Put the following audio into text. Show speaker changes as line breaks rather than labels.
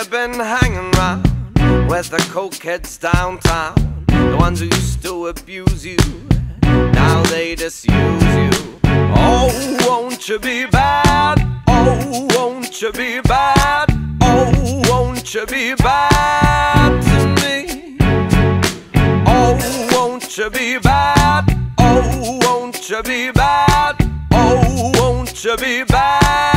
have been hanging around with the cokeheads downtown, the ones who used to abuse you. Now they disuse you. Oh, won't you be bad? Oh, won't you be bad? Oh, won't you be bad to me? Oh, won't you be bad? Oh, won't you be bad? Oh, won't you be bad?